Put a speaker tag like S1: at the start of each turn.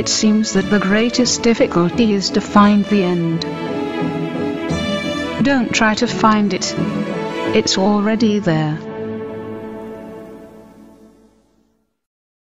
S1: It seems that the greatest difficulty is to find the end. Don't try to find it. It's already there.